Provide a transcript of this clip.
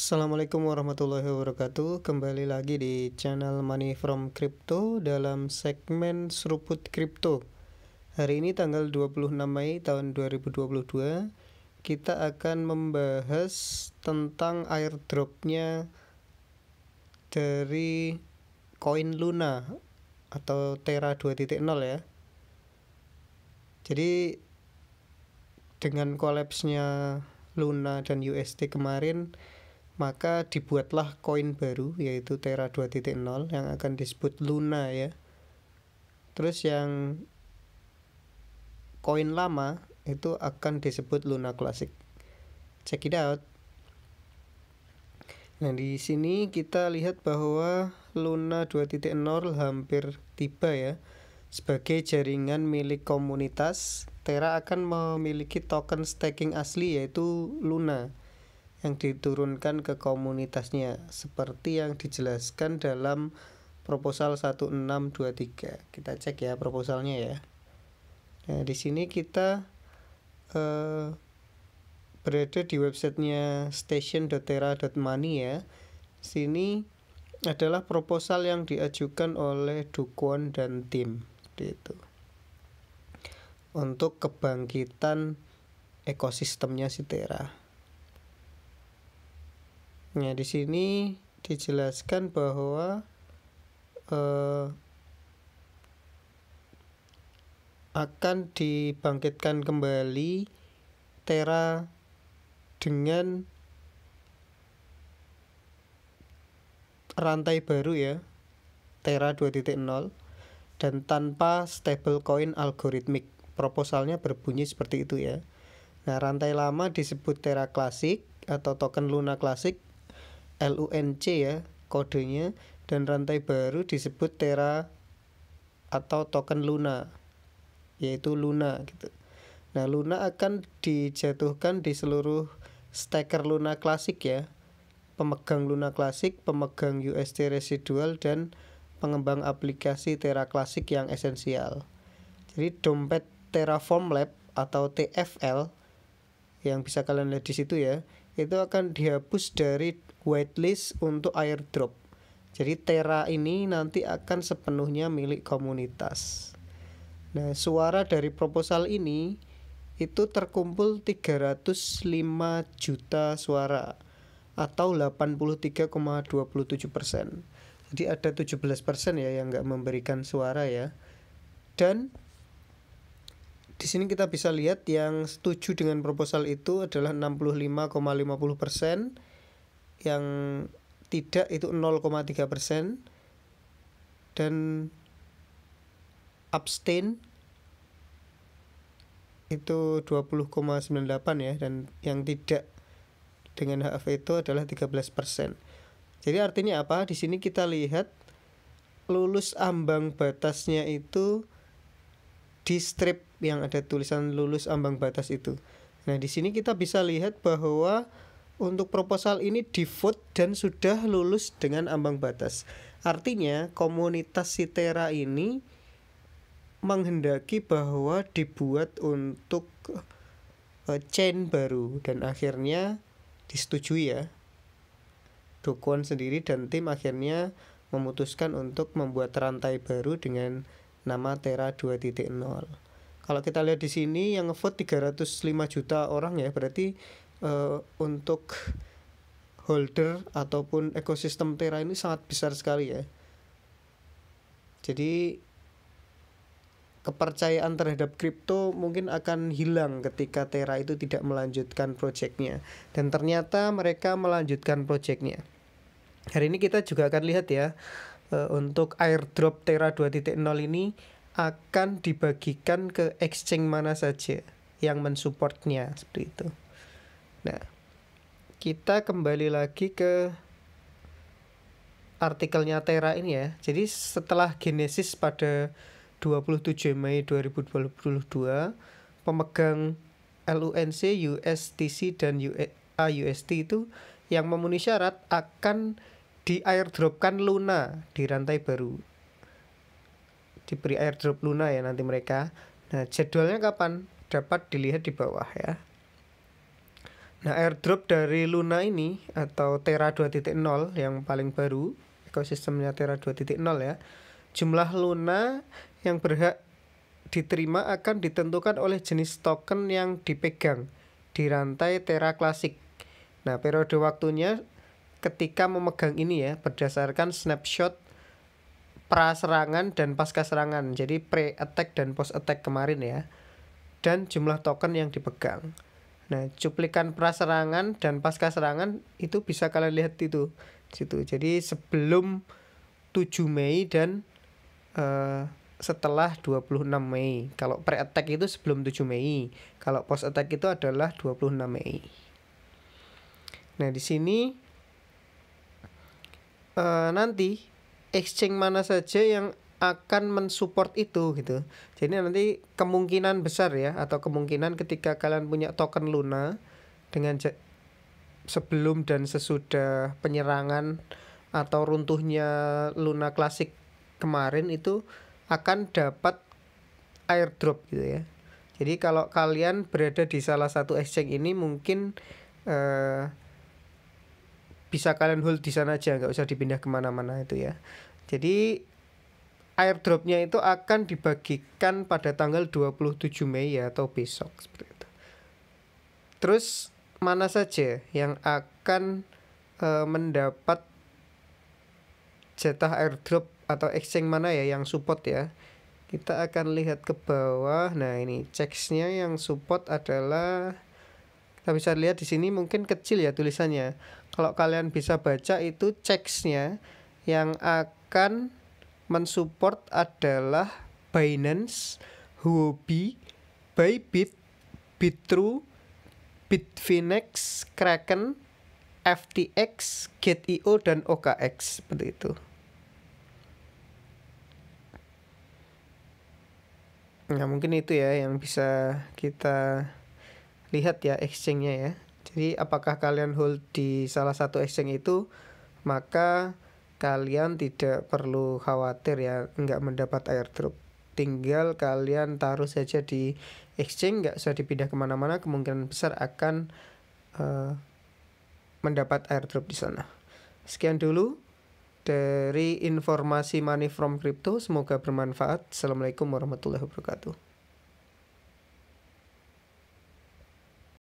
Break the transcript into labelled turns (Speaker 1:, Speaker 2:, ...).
Speaker 1: Assalamualaikum warahmatullahi wabarakatuh. Kembali lagi di channel Money from Crypto Dalam segmen Seruput Crypto. Hari ini tanggal 26 Mei tahun 2022 Kita akan membahas tentang airdropnya Dari koin Luna Atau Terra 2.0 ya. Jadi dengan kolapsnya Luna dan USD kemarin maka dibuatlah koin baru yaitu Terra 2.0 yang akan disebut Luna ya. Terus yang koin lama itu akan disebut Luna Classic. Check it out. Nah, di sini kita lihat bahwa Luna 2.0 hampir tiba ya. Sebagai jaringan milik komunitas, Terra akan memiliki token staking asli yaitu Luna yang diturunkan ke komunitasnya seperti yang dijelaskan dalam proposal 1623. Kita cek ya proposalnya ya. Nah, di sini kita uh, berada di websitenya station.terra.money ya. Sini adalah proposal yang diajukan oleh Dukwon dan tim itu untuk kebangkitan ekosistemnya si Terra. Nah, di sini dijelaskan bahwa eh, akan dibangkitkan kembali Terra dengan rantai baru ya Terra 2.0 dan tanpa stablecoin algoritmik. Proposalnya berbunyi seperti itu ya. Nah, rantai lama disebut Terra Classic atau token Luna Classic LUNC ya kodenya dan rantai baru disebut Terra atau token Luna yaitu Luna gitu. Nah, Luna akan dijatuhkan di seluruh staker Luna Classic ya. Pemegang Luna Classic, pemegang USD residual dan pengembang aplikasi Terra Classic yang esensial. Jadi dompet Terraform Lab atau TFL yang bisa kalian lihat di situ ya, itu akan dihapus dari whitelist untuk airdrop. Jadi Terra ini nanti akan sepenuhnya milik komunitas. Nah, suara dari proposal ini itu terkumpul 305 juta suara atau 83,27 persen. Jadi ada 17% ya yang nggak memberikan suara ya. Dan di sini kita bisa lihat yang setuju dengan proposal itu adalah 65,50%, yang tidak itu 0,3% dan abstain itu 20,98 ya dan yang tidak dengan hak veto adalah 13%. Jadi artinya apa? Di sini kita lihat lulus ambang batasnya itu di strip yang ada tulisan lulus ambang batas itu. Nah, di sini kita bisa lihat bahwa untuk proposal ini di vote dan sudah lulus dengan ambang batas. Artinya komunitas Sitera ini menghendaki bahwa dibuat untuk uh, chain baru dan akhirnya disetujui ya Dukwon sendiri dan tim akhirnya memutuskan untuk membuat rantai baru dengan nama Terra 2.0. Kalau kita lihat di sini yang ngevote 305 juta orang ya, berarti uh, untuk holder ataupun ekosistem Terra ini sangat besar sekali ya. Jadi kepercayaan terhadap kripto mungkin akan hilang ketika Terra itu tidak melanjutkan proyeknya dan ternyata mereka melanjutkan proyeknya. Hari ini kita juga akan lihat ya uh, untuk airdrop Terra 2.0 ini akan dibagikan ke exchange mana saja yang mensupportnya seperti itu. Nah, kita kembali lagi ke artikelnya Terra ini ya. Jadi setelah Genesis pada 27 Mei 2022, pemegang LUNC, USTC dan AUST itu yang memenuhi syarat akan di airdropkan Luna di rantai baru. Diberi airdrop Luna ya nanti mereka. Nah, jadwalnya kapan? Dapat dilihat di bawah ya. Nah, airdrop dari Luna ini atau Terra 2.0 yang paling baru, ekosistemnya Terra 2.0 ya. Jumlah Luna yang berhak diterima akan ditentukan oleh jenis token yang dipegang di rantai Terra Classic. Nah, periode waktunya ketika memegang ini ya berdasarkan snapshot pra serangan dan pasca serangan. Jadi pre attack dan post attack kemarin ya. Dan jumlah token yang dipegang. Nah, cuplikan praserangan dan pasca serangan itu bisa kalian lihat itu situ. Jadi sebelum 7 Mei dan uh, setelah 26 Mei. Kalau pre-attack itu sebelum 7 Mei. Kalau post-attack itu adalah 26 Mei. Nah, di sini uh, nanti exchange mana saja yang akan mensupport itu gitu. Jadi nanti kemungkinan besar ya atau kemungkinan ketika kalian punya token Luna dengan sebelum dan sesudah penyerangan atau runtuhnya Luna klasik kemarin itu akan dapat airdrop gitu ya. Jadi kalau kalian berada di salah satu exchange ini mungkin uh, bisa kalian hold di sana aja nggak usah dipindah ke mana-mana itu ya. Jadi airdropnya itu akan dibagikan pada tanggal 27 Mei ya atau besok seperti itu. Terus mana saja yang akan e, mendapat jatah airdrop atau exchange mana ya yang support ya. Kita akan lihat ke bawah. Nah, ini checksnya yang support adalah kita bisa lihat di sini mungkin kecil ya tulisannya. Kalau kalian bisa baca itu checksnya yang akan mensupport adalah Binance, Huobi, Bybit, Bitrue, Bitfinex, Kraken, FTX, Gate.io dan OKX seperti itu. Nah mungkin itu ya yang bisa kita lihat ya exchange-nya ya. Jadi apakah kalian hold di salah satu exchange itu maka kalian tidak perlu khawatir ya nggak mendapat airdrop tinggal kalian taruh saja di exchange nggak usah dipindah ke mana-mana kemungkinan besar akan uh, mendapat airdrop di sana. Sekian dulu dari informasi money from crypto semoga bermanfaat. Assalamualaikum warahmatullahi wabarakatuh